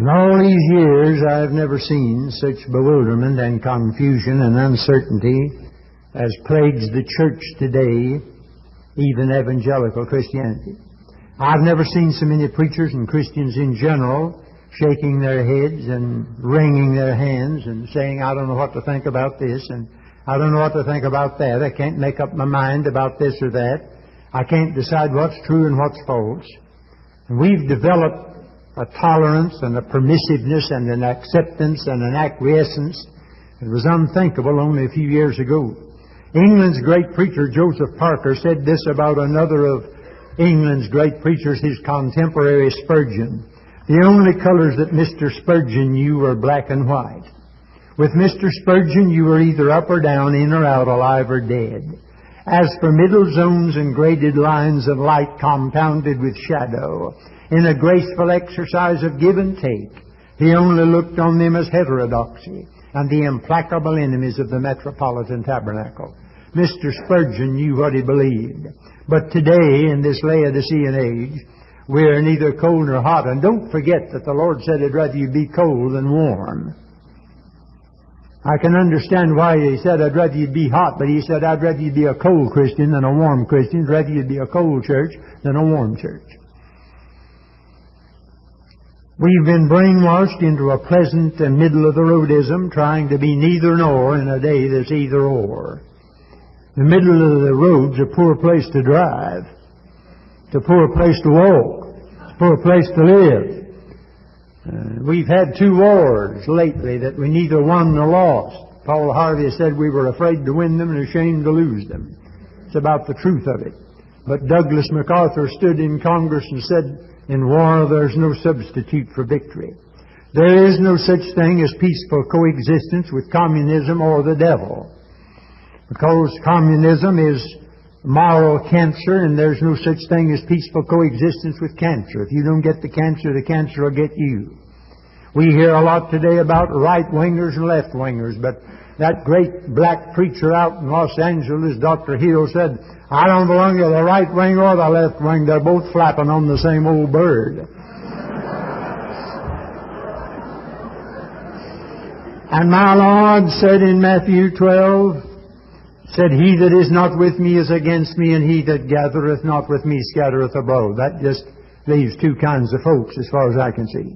In all these years, I've never seen such bewilderment and confusion and uncertainty as plagues the church today, even evangelical Christianity. I've never seen so many preachers and Christians in general shaking their heads and wringing their hands and saying, I don't know what to think about this and I don't know what to think about that. I can't make up my mind about this or that. I can't decide what's true and what's false. And we've developed a tolerance and a permissiveness and an acceptance and an acquiescence that was unthinkable only a few years ago. England's great preacher Joseph Parker said this about another of England's great preachers, his contemporary Spurgeon. The only colors that Mr. Spurgeon knew were black and white. With Mr. Spurgeon, you were either up or down, in or out, alive or dead. As for middle zones and graded lines of light compounded with shadow, in a graceful exercise of give and take, he only looked on them as heterodoxy and the implacable enemies of the metropolitan tabernacle. Mr. Spurgeon knew what he believed. But today, in this Laodicean age, we are neither cold nor hot. And don't forget that the Lord said He'd rather you be cold than warm. I can understand why He said I'd rather you be hot, but He said I'd rather you be a cold Christian than a warm Christian. I'd rather you be a cold church than a warm church. We've been brainwashed into a pleasant and middle of the roadism, trying to be neither nor in a day that's either or. The middle of the road's a poor place to drive. It's a poor place to walk. It's a poor place to live. Uh, we've had two wars lately that we neither won nor lost. Paul Harvey said we were afraid to win them and ashamed to lose them. It's about the truth of it. But Douglas MacArthur stood in Congress and said, in war, there's no substitute for victory. There is no such thing as peaceful coexistence with communism or the devil. Because communism is moral cancer and there's no such thing as peaceful coexistence with cancer. If you don't get the cancer, the cancer will get you. We hear a lot today about right-wingers and left-wingers, but that great black preacher out in Los Angeles, Dr. Hill, said, I don't belong to the right wing or the left wing. They're both flapping on the same old bird. and my Lord said in Matthew 12, said, He that is not with me is against me, and he that gathereth not with me scattereth abroad. That just leaves two kinds of folks as far as I can see.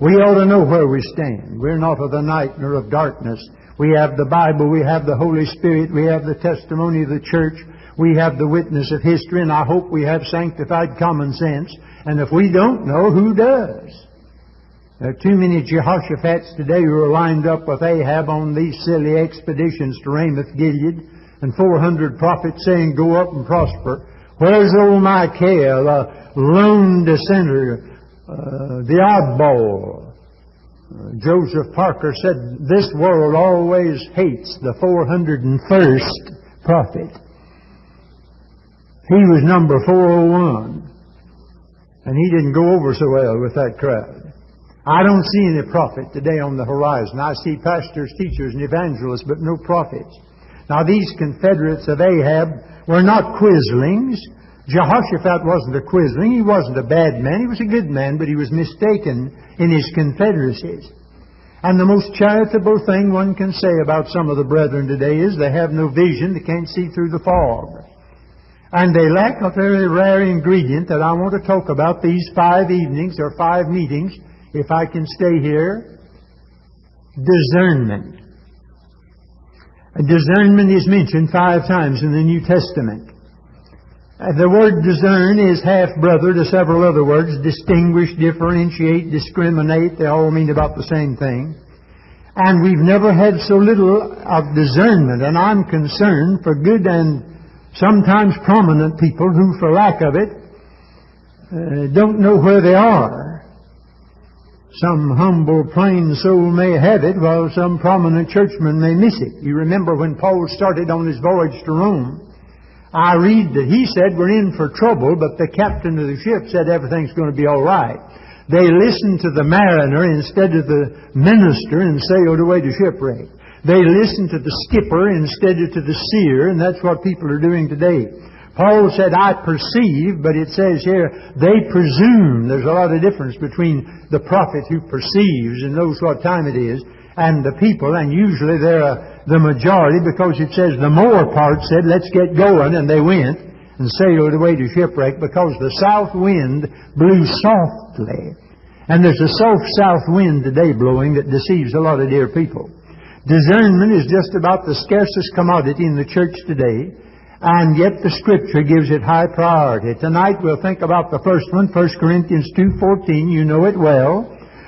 We ought to know where we stand. We're not of the night nor of darkness. We have the Bible, we have the Holy Spirit, we have the testimony of the church, we have the witness of history, and I hope we have sanctified common sense. And if we don't know, who does? There are too many Jehoshaphat's today who are lined up with Ahab on these silly expeditions to Ramoth Gilead, and 400 prophets saying, Go up and prosper. Where's old Micaiah, the lone dissenter, uh, the oddball? Joseph Parker said, This world always hates the 401st prophet. He was number 401. And he didn't go over so well with that crowd. I don't see any prophet today on the horizon. I see pastors, teachers, and evangelists, but no prophets. Now, these confederates of Ahab were not quislings. Jehoshaphat wasn't a quisling. He wasn't a bad man. He was a good man, but he was mistaken in his confederacies. And the most charitable thing one can say about some of the brethren today is they have no vision. They can't see through the fog. And they lack a very rare ingredient that I want to talk about these five evenings or five meetings, if I can stay here. Discernment. Discernment is mentioned five times in the New Testament. Uh, the word discern is half brother to several other words distinguish, differentiate, discriminate. They all mean about the same thing. And we've never had so little of discernment, and I'm concerned for good and sometimes prominent people who, for lack of it, uh, don't know where they are. Some humble, plain soul may have it, while some prominent churchman may miss it. You remember when Paul started on his voyage to Rome, I read that he said we're in for trouble, but the captain of the ship said everything's going to be all right. They listened to the mariner instead of the minister and sailed away to shipwreck. They listened to the skipper instead of to the seer, and that's what people are doing today. Paul said, I perceive, but it says here, they presume. There's a lot of difference between the prophet who perceives and knows what time it is, and the people, and usually they're uh, the majority because it says the more part said, let's get going, and they went and sailed away to shipwreck because the south wind blew softly. And there's a soft south wind today blowing that deceives a lot of dear people. Discernment is just about the scarcest commodity in the church today and yet the Scripture gives it high priority. Tonight we'll think about the first one, 1 Corinthians 2.14. You know it well.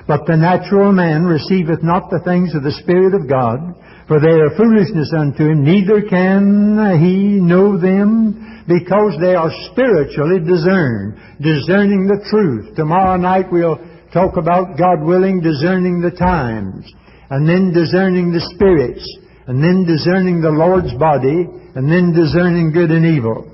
But the natural man receiveth not the things of the Spirit of God, for they are foolishness unto him, neither can he know them, because they are spiritually discerned, discerning the truth. Tomorrow night we'll talk about, God willing, discerning the times, and then discerning the spirits, and then discerning the Lord's body, and then discerning good and evil.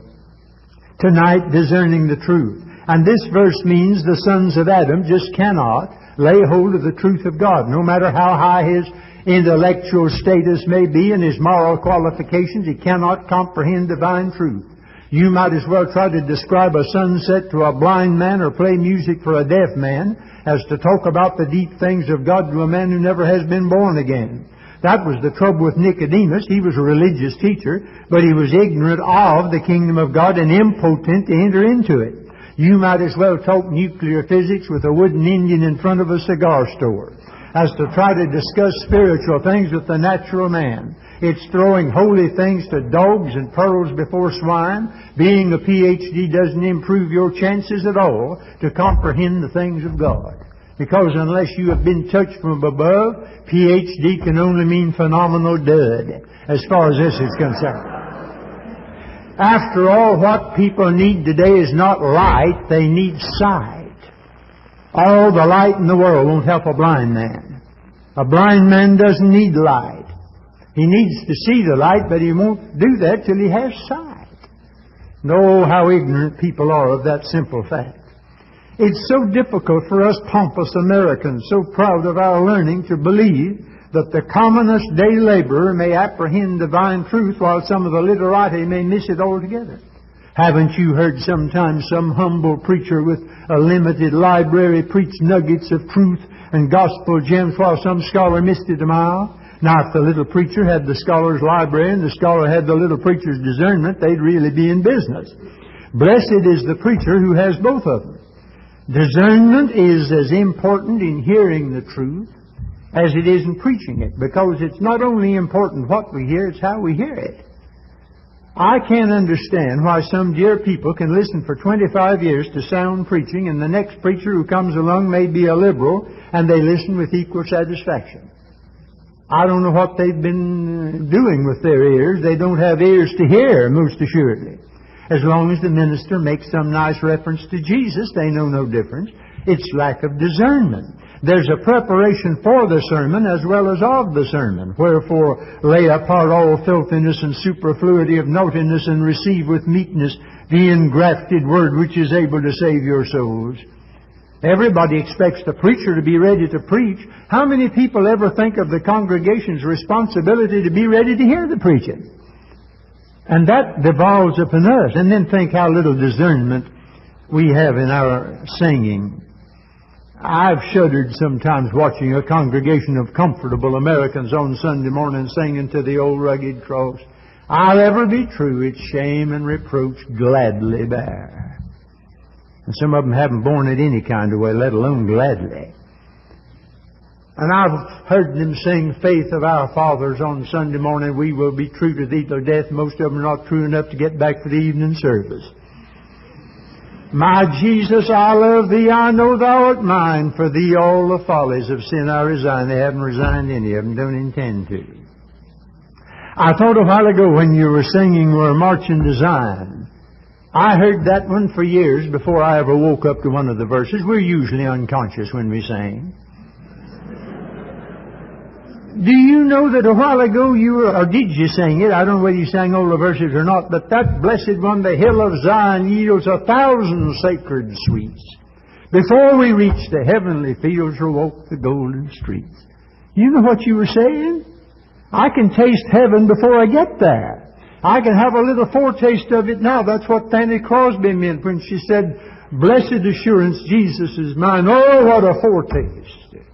Tonight, discerning the truth. And this verse means the sons of Adam just cannot lay hold of the truth of God, no matter how high his intellectual status may be and his moral qualifications, he cannot comprehend divine truth. You might as well try to describe a sunset to a blind man or play music for a deaf man as to talk about the deep things of God to a man who never has been born again. That was the trouble with Nicodemus. He was a religious teacher, but he was ignorant of the kingdom of God and impotent to enter into it. You might as well talk nuclear physics with a wooden Indian in front of a cigar store as to try to discuss spiritual things with the natural man. It's throwing holy things to dogs and pearls before swine. Being a PhD doesn't improve your chances at all to comprehend the things of God. Because unless you have been touched from above, PhD can only mean phenomenal dud, as far as this is concerned. After all, what people need today is not light, they need sight. All the light in the world won't help a blind man. A blind man doesn't need light. He needs to see the light, but he won't do that till he has sight. Know how ignorant people are of that simple fact. It's so difficult for us pompous Americans, so proud of our learning, to believe that the commonest day laborer may apprehend divine truth while some of the literati may miss it altogether. Haven't you heard sometimes some humble preacher with a limited library preach nuggets of truth and gospel gems while some scholar missed it a mile? Now, if the little preacher had the scholar's library and the scholar had the little preacher's discernment, they'd really be in business. Blessed is the preacher who has both of them. Discernment is as important in hearing the truth as it is in preaching it, because it's not only important what we hear, it's how we hear it. I can't understand why some dear people can listen for 25 years to sound preaching and the next preacher who comes along may be a liberal and they listen with equal satisfaction. I don't know what they've been uh, doing with their ears. They don't have ears to hear, most assuredly. As long as the minister makes some nice reference to Jesus, they know no difference. It's lack of discernment. There's a preparation for the sermon as well as of the sermon. Wherefore, lay apart all filthiness and superfluity of naughtiness and receive with meekness the engrafted word which is able to save your souls. Everybody expects the preacher to be ready to preach. How many people ever think of the congregation's responsibility to be ready to hear the preaching? And that devolves upon us. And then think how little discernment we have in our singing. I've shuddered sometimes watching a congregation of comfortable Americans on Sunday morning singing to the old rugged cross. I'll ever be true, its shame and reproach gladly bear. And some of them haven't borne it any kind of way, let alone gladly. And I've heard them sing Faith of Our Fathers on Sunday morning. We will be true to thee till death. Most of them are not true enough to get back for the evening service. My Jesus, I love thee. I know thou art mine. For thee all the follies of sin I resign. They haven't resigned any of them. Don't intend to. I thought a while ago when you were singing We're Marching to Zion. I heard that one for years before I ever woke up to one of the verses. We're usually unconscious when we sing. Do you know that a while ago you were, or did you sing it? I don't know whether you sang all the verses or not, but that blessed one, the hill of Zion, yields a thousand sacred sweets. Before we reach the heavenly fields or walk the golden streets. You know what you were saying? I can taste heaven before I get there. I can have a little foretaste of it now. That's what Fanny Crosby meant when she said, Blessed assurance, Jesus is mine. Oh, what a foretaste.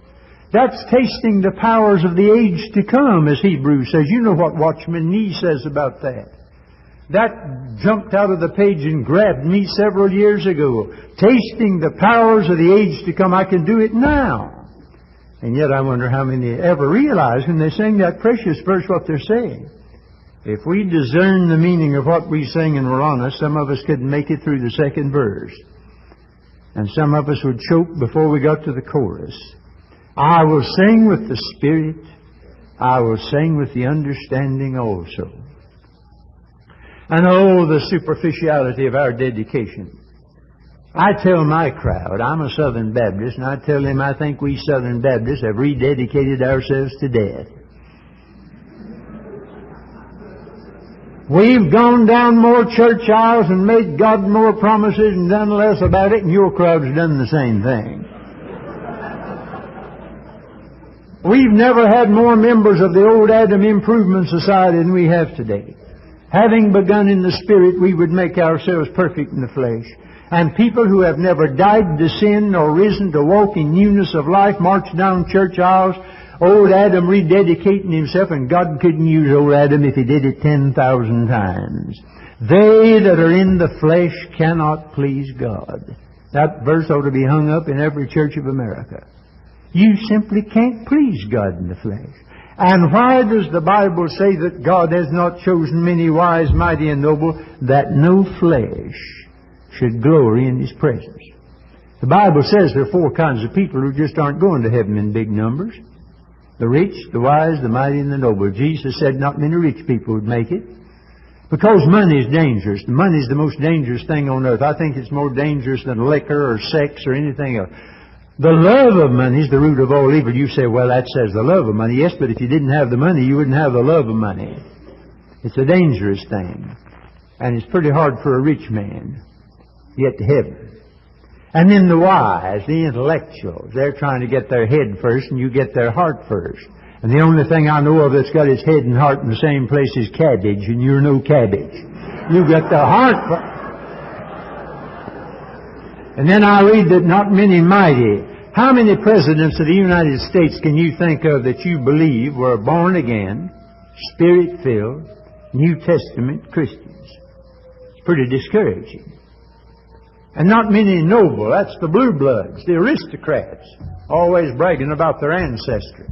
That's tasting the powers of the age to come, as Hebrews says. You know what Watchman Nee says about that. That jumped out of the page and grabbed me several years ago. Tasting the powers of the age to come. I can do it now. And yet I wonder how many ever realize when they sing that precious verse what they're saying. If we discern the meaning of what we sing we're honest, some of us couldn't make it through the second verse. And some of us would choke before we got to the chorus. I will sing with the Spirit. I will sing with the understanding also. And oh, the superficiality of our dedication. I tell my crowd, I'm a Southern Baptist, and I tell them I think we Southern Baptists have rededicated ourselves to death. We've gone down more church aisles and made God more promises and done less about it, and your crowd's done the same thing. We've never had more members of the Old Adam Improvement Society than we have today. Having begun in the Spirit, we would make ourselves perfect in the flesh. And people who have never died to sin nor risen to walk in newness of life march down church aisles. Old Adam rededicating himself, and God couldn't use old Adam if he did it 10,000 times. They that are in the flesh cannot please God. That verse ought to be hung up in every church of America. You simply can't please God in the flesh. And why does the Bible say that God has not chosen many wise, mighty, and noble, that no flesh should glory in His presence? The Bible says there are four kinds of people who just aren't going to heaven in big numbers. The rich, the wise, the mighty, and the noble. Jesus said not many rich people would make it. Because money is dangerous. Money is the most dangerous thing on earth. I think it's more dangerous than liquor or sex or anything else. The love of money is the root of all evil. You say, well, that says the love of money. Yes, but if you didn't have the money, you wouldn't have the love of money. It's a dangerous thing. And it's pretty hard for a rich man to get to heaven. And then the wise, the intellectuals, they're trying to get their head first and you get their heart first. And the only thing I know of that's got its head and heart in the same place is cabbage, and you're no cabbage. You got the heart first. And then I read that not many mighty. How many presidents of the United States can you think of that you believe were born again, spirit filled, New Testament Christians? It's pretty discouraging. And not many noble. That's the blue bloods, the aristocrats, always bragging about their ancestry.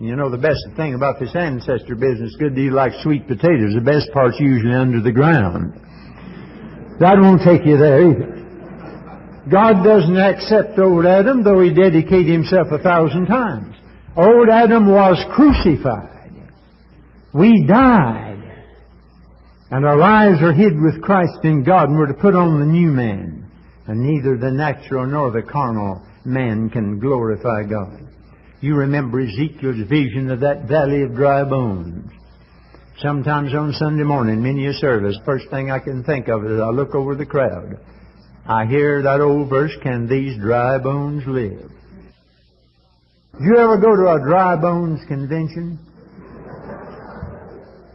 You know the best thing about this ancestor business, good deal like sweet potatoes. The best part's usually under the ground. That won't take you there either. God doesn't accept old Adam, though he dedicated himself a thousand times. Old Adam was crucified. We died. And our lives are hid with Christ in God, and we're to put on the new man. And neither the natural nor the carnal man can glorify God. You remember Ezekiel's vision of that valley of dry bones. Sometimes on Sunday morning, many a service, first thing I can think of is I look over the crowd. I hear that old verse, can these dry bones live? Did you ever go to a dry bones convention?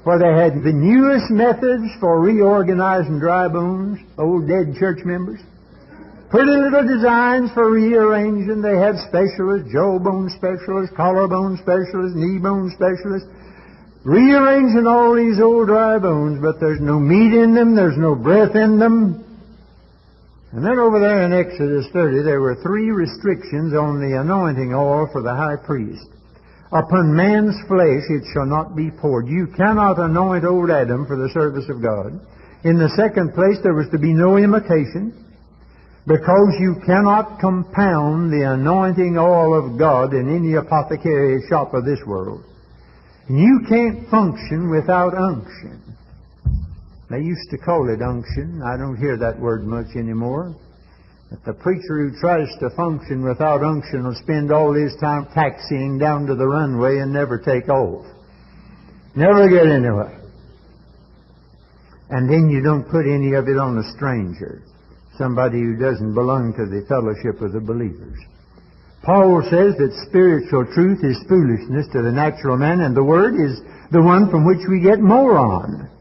Where they had the newest methods for reorganizing dry bones, old dead church members. Pretty little designs for rearranging. They had specialists, jawbone specialists, collarbone specialists, knee bone specialists, rearranging all these old dry bones, but there's no meat in them, there's no breath in them. And then over there in Exodus 30, there were three restrictions on the anointing oil for the high priest. Upon man's flesh it shall not be poured. You cannot anoint old Adam for the service of God. In the second place, there was to be no imitation, because you cannot compound the anointing oil of God in any apothecary shop of this world. You can't function without unction. They used to call it unction. I don't hear that word much anymore. But the preacher who tries to function without unction will spend all his time taxiing down to the runway and never take off. Never get anywhere. And then you don't put any of it on a stranger, somebody who doesn't belong to the fellowship of the believers. Paul says that spiritual truth is foolishness to the natural man, and the Word is the one from which we get moron.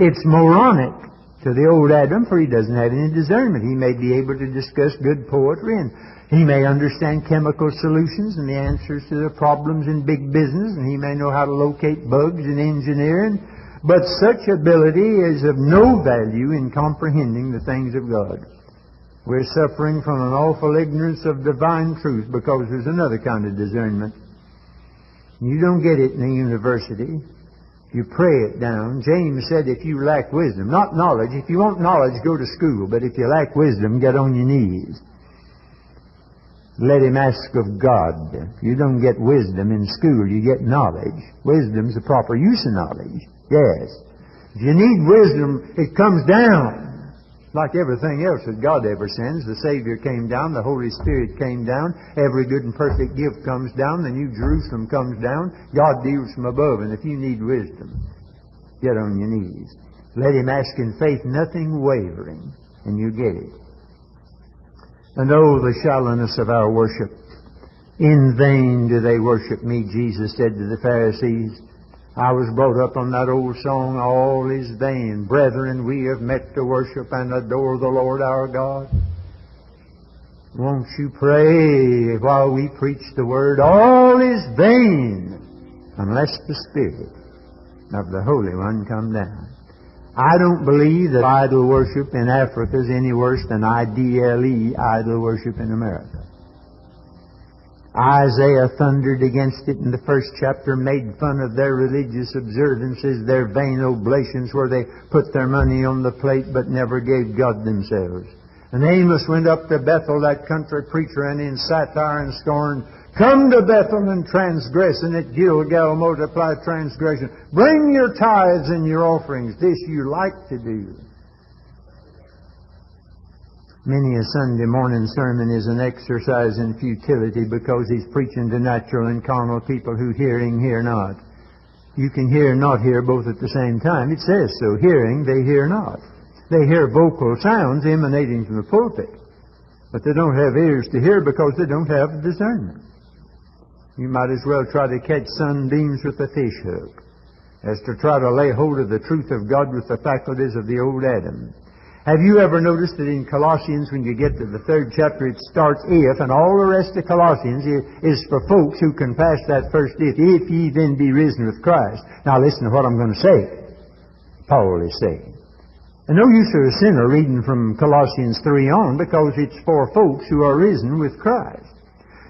It's moronic to the old Adam, for he doesn't have any discernment. He may be able to discuss good poetry and he may understand chemical solutions and the answers to the problems in big business, and he may know how to locate bugs in engineering, but such ability is of no value in comprehending the things of God. We're suffering from an awful ignorance of divine truth because there's another kind of discernment. You don't get it in a university. You pray it down. James said if you lack wisdom, not knowledge, if you want knowledge, go to school, but if you lack wisdom, get on your knees. Let him ask of God. You don't get wisdom in school, you get knowledge. Wisdom's the proper use of knowledge. Yes. If you need wisdom, it comes down. Like everything else that God ever sends, the Savior came down, the Holy Spirit came down, every good and perfect gift comes down, the New Jerusalem comes down, God deals from above, and if you need wisdom, get on your knees. Let him ask in faith, nothing wavering, and you get it. And oh, the shallowness of our worship. In vain do they worship me, Jesus said to the Pharisees. I was brought up on that old song, All is vain. Brethren, we have met to worship and adore the Lord our God. Won't you pray while we preach the word? All is vain unless the Spirit of the Holy One come down. I don't believe that idol worship in Africa is any worse than IDLE, idol worship in America. Isaiah thundered against it in the first chapter, made fun of their religious observances, their vain oblations where they put their money on the plate but never gave God themselves. And Amos went up to Bethel, that country preacher, and in satire and scorn Come to Bethel and transgress, and at Gilgal multiply transgression. Bring your tithes and your offerings. This you like to do. Many a Sunday morning sermon is an exercise in futility because he's preaching to natural and carnal people who hearing hear not. You can hear and not hear both at the same time. It says so. Hearing, they hear not. They hear vocal sounds emanating from the pulpit, but they don't have ears to hear because they don't have discernment. You might as well try to catch sunbeams with a fish hook as to try to lay hold of the truth of God with the faculties of the old Adam. Have you ever noticed that in Colossians, when you get to the third chapter, it starts if, and all the rest of Colossians is for folks who can pass that first if, if ye then be risen with Christ. Now listen to what I'm going to say. Paul is saying. And no use of a sinner reading from Colossians 3 on because it's for folks who are risen with Christ.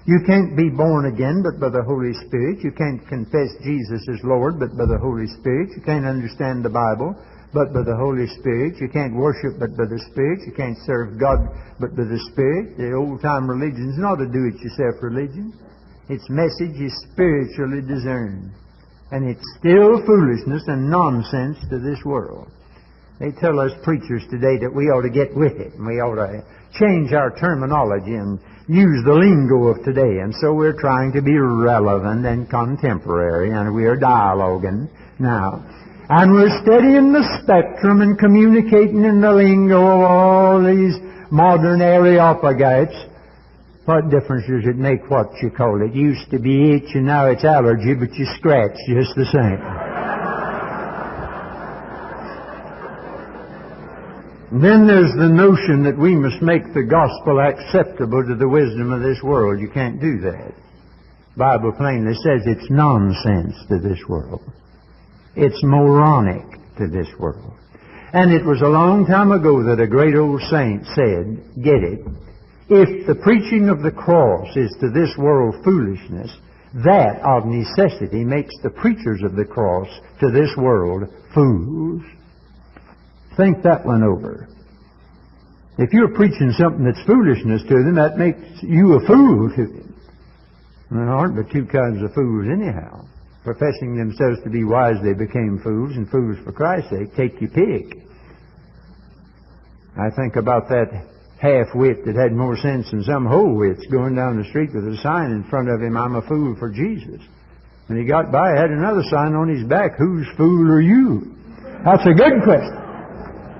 You can't be born again but by the Holy Spirit. You can't confess Jesus as Lord but by the Holy Spirit. You can't understand the Bible but by the Holy Spirit. You can't worship but by the Spirit. You can't serve God but by the Spirit. The old time religion is not a do it yourself religion. Its message is spiritually discerned. And it's still foolishness and nonsense to this world. They tell us preachers today that we ought to get with it and we ought to change our terminology and use the lingo of today. And so we're trying to be relevant and contemporary, and we are dialoguing now. And we're studying the spectrum and communicating in the lingo of all these modern Areopagites. What difference does it make what you call it? it used to be itch and now it's allergy, but you scratch just the same. Then there's the notion that we must make the gospel acceptable to the wisdom of this world. You can't do that. The Bible plainly says it's nonsense to this world. It's moronic to this world. And it was a long time ago that a great old saint said, get it, if the preaching of the cross is to this world foolishness, that of necessity makes the preachers of the cross to this world fools. Think that one over. If you're preaching something that's foolishness to them, that makes you a fool to them. There aren't but two kinds of fools anyhow. Professing themselves to be wise, they became fools, and fools for Christ's sake. Take your pick. I think about that half-wit that had more sense than some whole wits going down the street with a sign in front of him, I'm a fool for Jesus. When he got by, had another sign on his back, whose fool are you? That's a good question.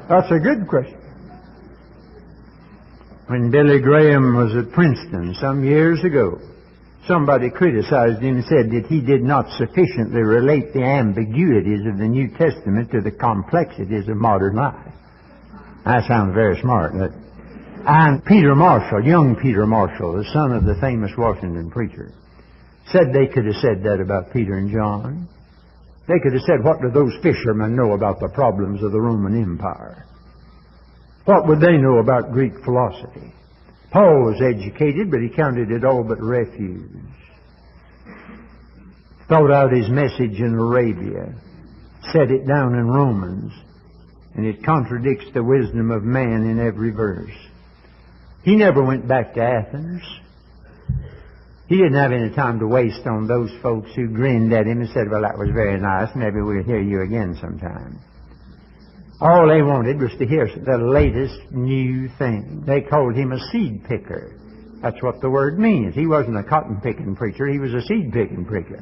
That's a good question. When Billy Graham was at Princeton some years ago, Somebody criticized him and said that he did not sufficiently relate the ambiguities of the New Testament to the complexities of modern life. That sounds very smart. But, and Peter Marshall, young Peter Marshall, the son of the famous Washington preacher, said they could have said that about Peter and John. They could have said, what do those fishermen know about the problems of the Roman Empire? What would they know about Greek philosophy? Paul was educated, but he counted it all but refuse. Thought out his message in Arabia, set it down in Romans, and it contradicts the wisdom of man in every verse. He never went back to Athens. He didn't have any time to waste on those folks who grinned at him and said, Well, that was very nice. Maybe we'll hear you again sometime. All they wanted was to hear the latest new thing. They called him a seed picker. That's what the word means. He wasn't a cotton picking preacher, he was a seed picking preacher.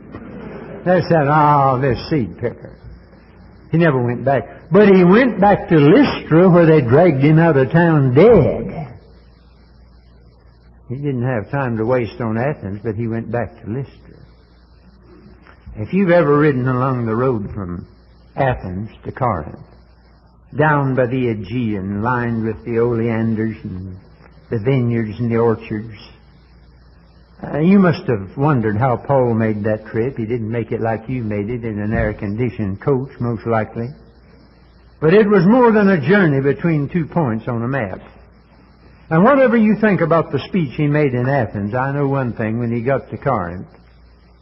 They said, Oh, this seed picker. He never went back. But he went back to Lystra where they dragged him out of town dead. He didn't have time to waste on Athens, but he went back to Lystra. If you've ever ridden along the road from Athens to Corinth, down by the Aegean, lined with the oleanders and the vineyards and the orchards. Uh, you must have wondered how Paul made that trip. He didn't make it like you made it in an air-conditioned coach, most likely. But it was more than a journey between two points on a map. And whatever you think about the speech he made in Athens, I know one thing. When he got to Corinth,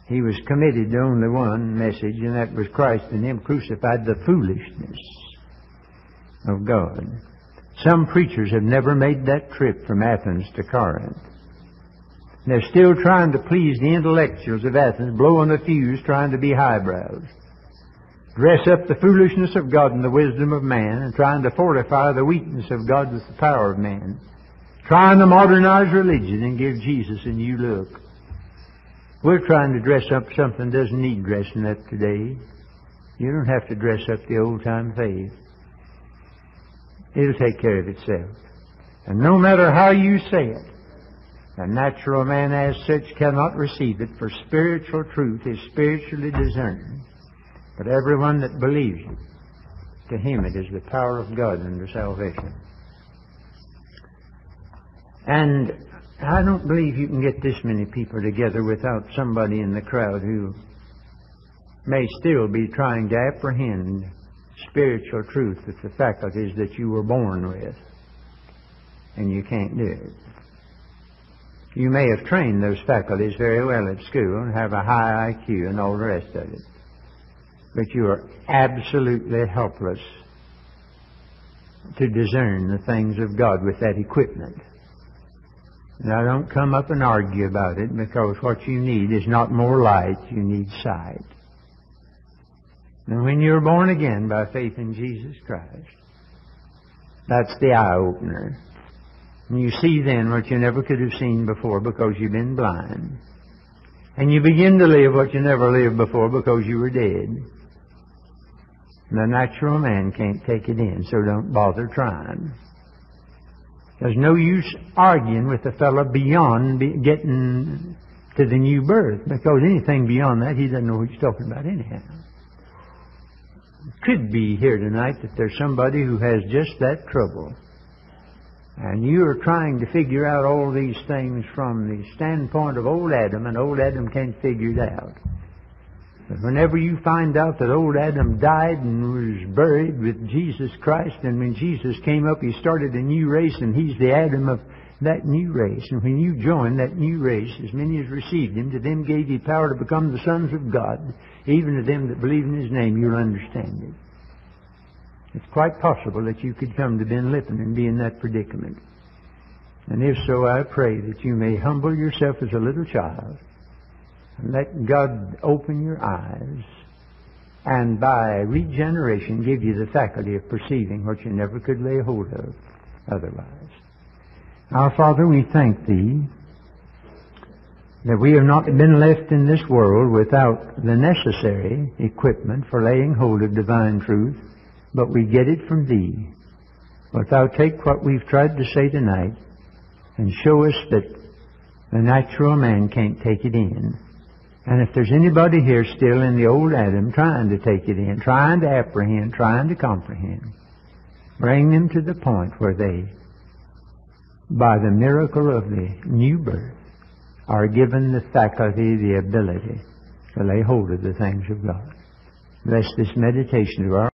he was committed to only one message, and that was Christ and Him crucified, the foolishness of God. Some preachers have never made that trip from Athens to Corinth. They're still trying to please the intellectuals of Athens, blowing the fuse, trying to be highbrows. Dress up the foolishness of God and the wisdom of man, and trying to fortify the weakness of God with the power of man. Trying to modernize religion and give Jesus a new look. We're trying to dress up something that doesn't need dressing up today. You don't have to dress up the old time faith. It'll take care of itself. And no matter how you say it, a natural man as such cannot receive it, for spiritual truth is spiritually discerned. But everyone that believes it, to him it is the power of God and unto salvation. And I don't believe you can get this many people together without somebody in the crowd who may still be trying to apprehend spiritual truth that the faculties that you were born with. And you can't do it. You may have trained those faculties very well at school and have a high IQ and all the rest of it. But you are absolutely helpless to discern the things of God with that equipment. Now don't come up and argue about it because what you need is not more light, you need sight. And when you're born again by faith in Jesus Christ, that's the eye opener. And you see then what you never could have seen before because you've been blind. And you begin to live what you never lived before because you were dead. The natural man can't take it in, so don't bother trying. There's no use arguing with a fellow beyond getting to the new birth because anything beyond that, he doesn't know what he's talking about anyhow could be here tonight that there's somebody who has just that trouble. And you are trying to figure out all these things from the standpoint of old Adam, and old Adam can't figure it out. But whenever you find out that old Adam died and was buried with Jesus Christ, and when Jesus came up, he started a new race, and he's the Adam of that new race. And when you join that new race, as many as received him, to them gave he power to become the sons of God, even to them that believe in his name, you'll understand it. It's quite possible that you could come to Ben Lippen and be in that predicament. And if so, I pray that you may humble yourself as a little child and let God open your eyes and by regeneration give you the faculty of perceiving what you never could lay hold of otherwise. Our Father, we thank Thee that we have not been left in this world without the necessary equipment for laying hold of divine truth, but we get it from Thee. Wilt Thou take what we've tried to say tonight and show us that The natural man can't take it in. And if there's anybody here still in the old Adam trying to take it in, trying to apprehend, trying to comprehend, bring them to the point where they, by the miracle of the new birth, are given the faculty, the ability to lay hold of the things of God. Bless this meditation of our